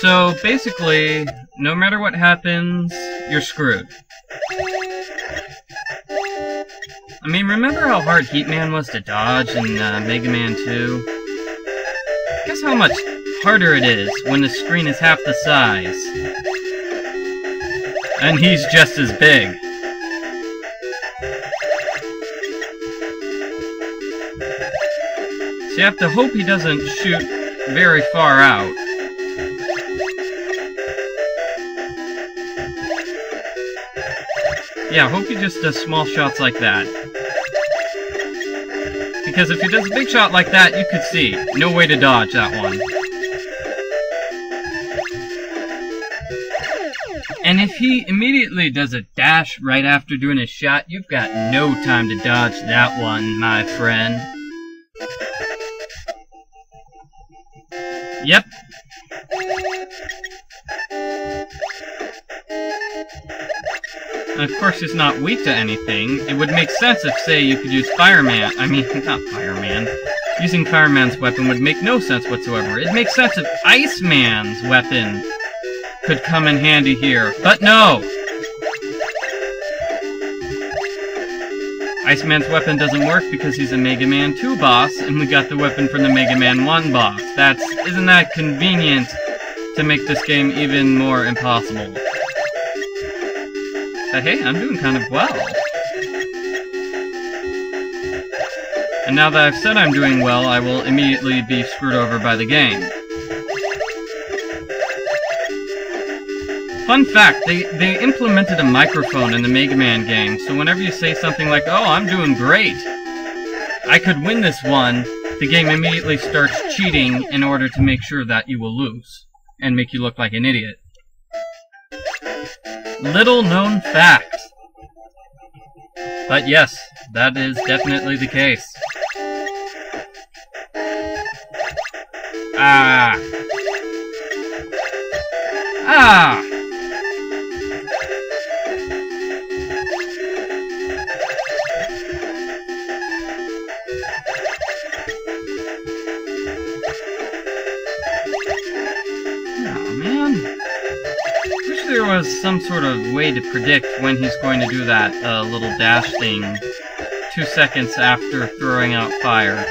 So basically, no matter what happens, you're screwed. I mean, remember how hard Heatman was to dodge in uh, Mega Man 2? Guess how much harder it is when the screen is half the size. And he's just as big. So you have to hope he doesn't shoot very far out. Yeah, hope he just does small shots like that. Because if he does a big shot like that, you could see. No way to dodge that one. And if he immediately does a dash right after doing his shot, you've got no time to dodge that one, my friend. Yep. Of course, he's not weak to anything. It would make sense if, say, you could use Fireman. I mean, not Fireman. Using Fireman's weapon would make no sense whatsoever. It makes sense if Iceman's weapon could come in handy here. But no! Iceman's weapon doesn't work because he's a Mega Man 2 boss, and we got the weapon from the Mega Man 1 boss. That's... isn't that convenient to make this game even more impossible? But hey, I'm doing kind of well. And now that I've said I'm doing well, I will immediately be screwed over by the game. Fun fact, they, they implemented a microphone in the Mega Man game, so whenever you say something like, oh, I'm doing great, I could win this one, the game immediately starts cheating in order to make sure that you will lose, and make you look like an idiot. Little known fact. But yes, that is definitely the case. Ah. Ah! There was some sort of way to predict when he's going to do that uh, little dash thing two seconds after throwing out fire.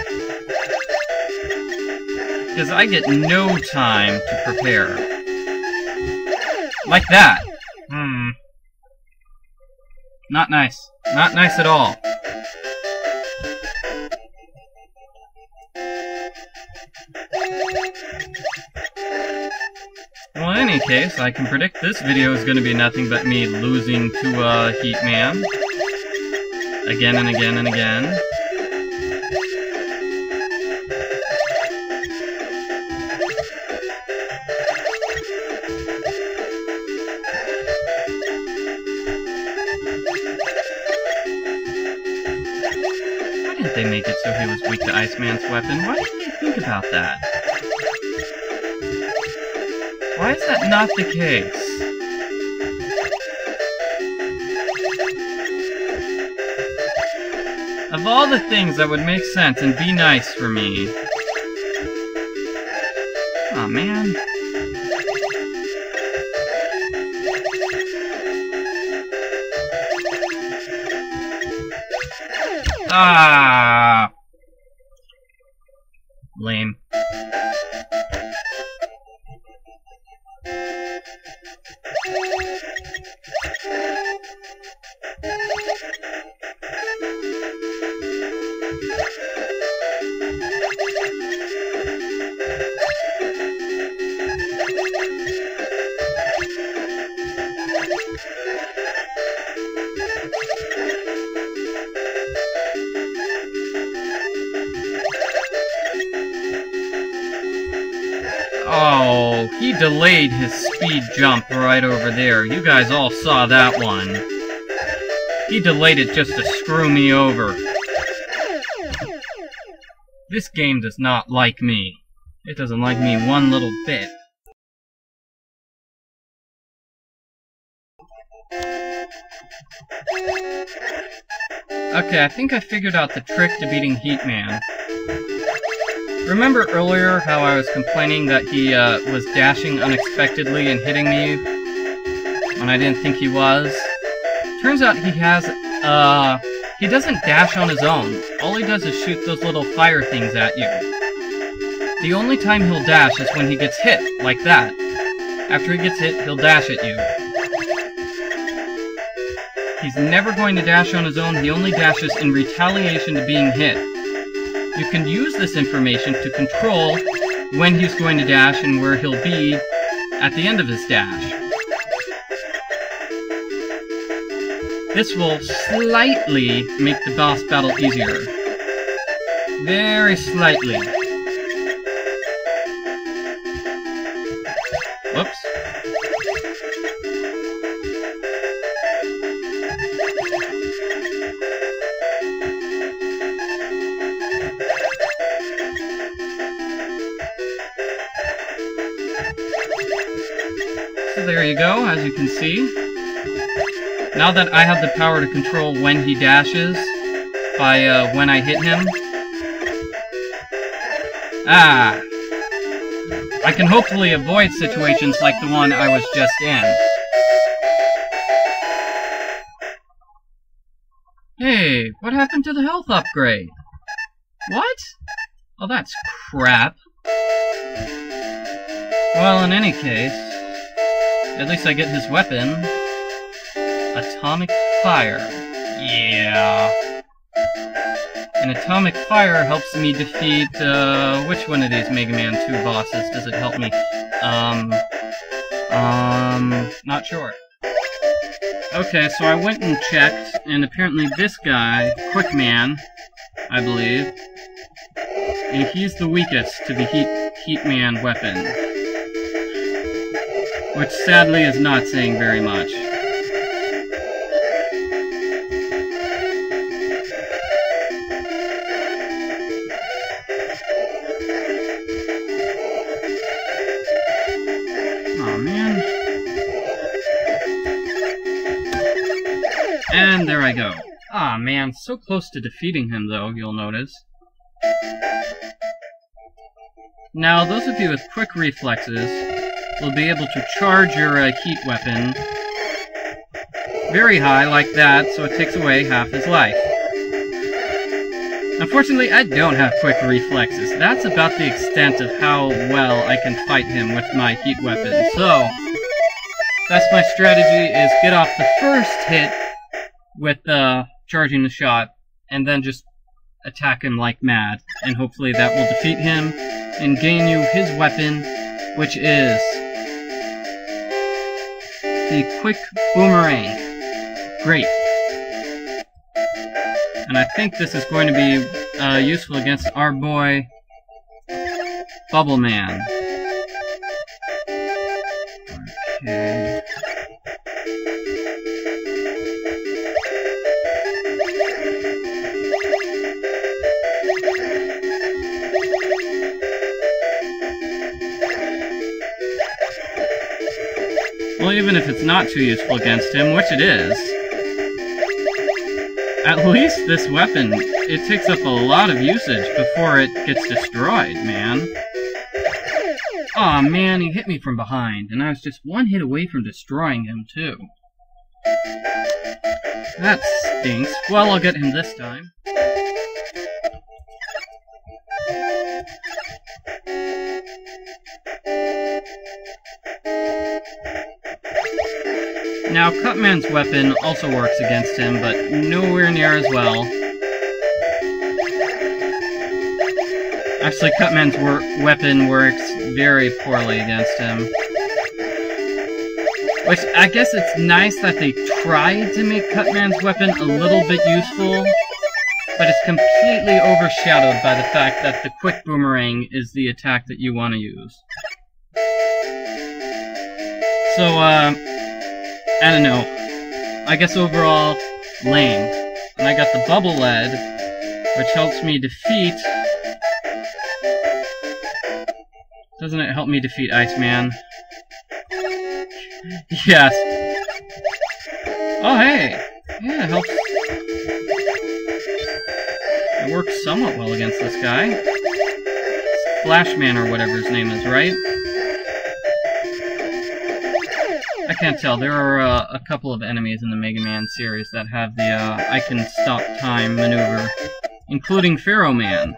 Because I get no time to prepare. Like that. Hmm. Not nice. Not nice at all. Any case, I can predict this video is going to be nothing but me losing to uh, Heatman. Again and again and again. Why didn't they make it so he was weak to Iceman's weapon? Why didn't they think about that? Why is that not the case? Of all the things that would make sense and be nice for me... oh, man. Ah! Lame. Oh, he delayed his speed jump right over there. You guys all saw that one. He delayed it just to screw me over. This game does not like me. It doesn't like me one little bit. Okay, I think I figured out the trick to beating Heatman. Remember earlier how I was complaining that he uh, was dashing unexpectedly and hitting me when I didn't think he was? Turns out he has, uh, he doesn't dash on his own. All he does is shoot those little fire things at you. The only time he'll dash is when he gets hit, like that. After he gets hit, he'll dash at you. He's never going to dash on his own, he only dashes in retaliation to being hit. You can use this information to control when he's going to dash and where he'll be at the end of his dash. This will slightly make the boss battle easier. Very slightly. Whoops. There you go, as you can see. Now that I have the power to control when he dashes, by uh, when I hit him... Ah! I can hopefully avoid situations like the one I was just in. Hey, what happened to the health upgrade? What? Oh, that's crap. Well, in any case, at least I get his weapon. Atomic Fire. Yeah. And Atomic Fire helps me defeat, uh, which one of these Mega Man 2 bosses does it help me? Um, um, not sure. Okay, so I went and checked, and apparently this guy, Quick Man, I believe, and he's the weakest to the Heat, Heat Man weapon. Which sadly is not saying very much. And there I go. Ah, man, so close to defeating him, though, you'll notice. Now, those of you with quick reflexes will be able to charge your uh, heat weapon very high, like that, so it takes away half his life. Unfortunately, I don't have quick reflexes. That's about the extent of how well I can fight him with my heat weapon. So, that's my strategy, is get off the first hit with uh, charging the shot, and then just attack him like mad, and hopefully that will defeat him and gain you his weapon, which is the Quick Boomerang. Great. And I think this is going to be uh, useful against our boy, Bubble Man. Okay. Well, even if it's not too useful against him, which it is, at least this weapon, it takes up a lot of usage before it gets destroyed, man. Aw oh, man, he hit me from behind, and I was just one hit away from destroying him, too. That stinks. Well, I'll get him this time. Now, Cutman's weapon also works against him, but nowhere near as well. Actually, Cutman's wor weapon works very poorly against him. Which, I guess it's nice that they tried to make Cutman's weapon a little bit useful, but it's completely overshadowed by the fact that the Quick Boomerang is the attack that you want to use. So, uh, I don't know. I guess overall, lame. And I got the Bubble Lead, which helps me defeat... Doesn't it help me defeat Iceman? yes. Oh, hey! Yeah, it helps. It works somewhat well against this guy. Flashman or whatever his name is, right? Can't tell. There are uh, a couple of enemies in the Mega Man series that have the uh, I can stop time maneuver, including Pharaoh Man.